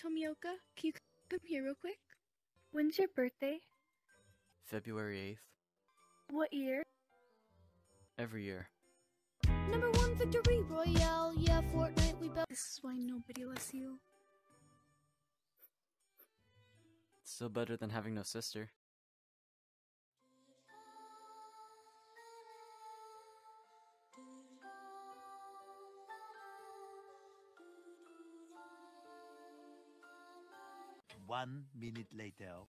Tomioka, can you come here real quick? When's your birthday? February 8th. What year? Every year. Number one victory royale, yeah, Fortnite, we bet. This is why nobody loves you. Still better than having no sister. One minute later.